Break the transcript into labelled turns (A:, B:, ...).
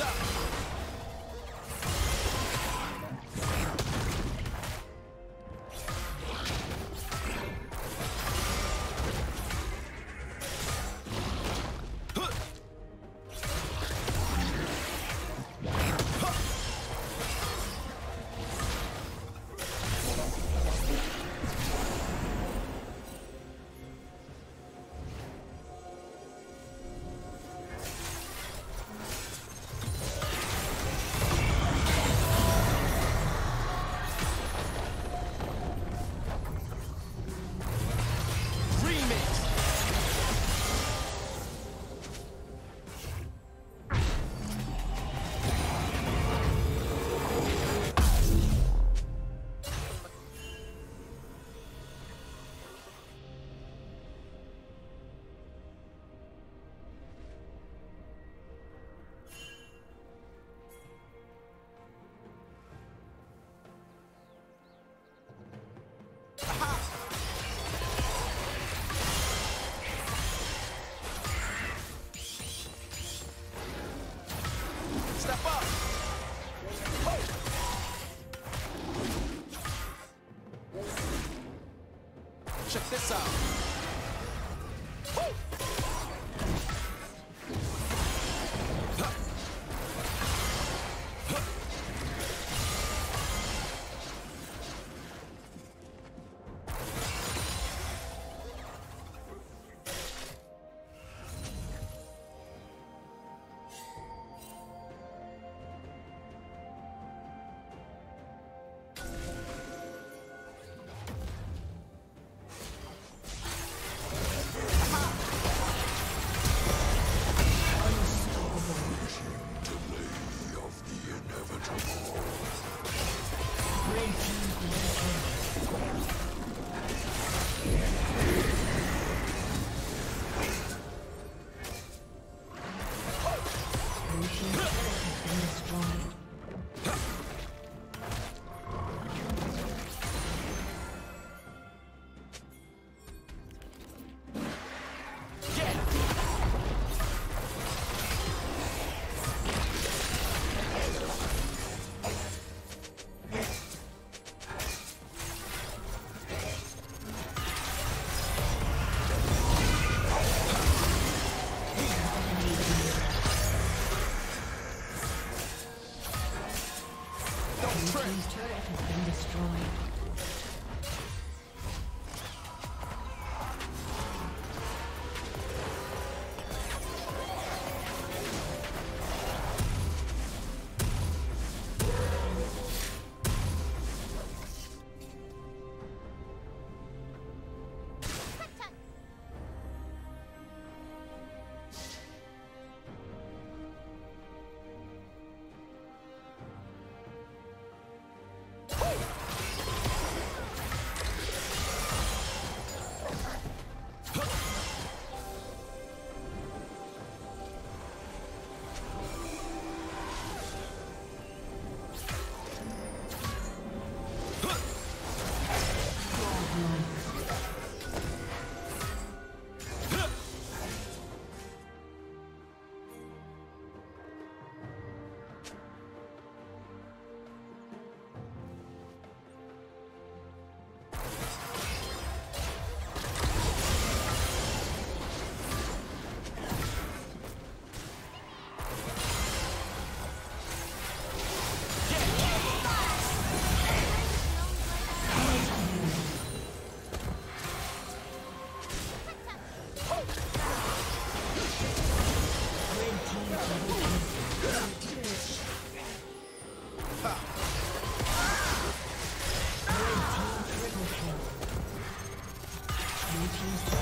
A: up.
B: Check this out.
C: Plating team's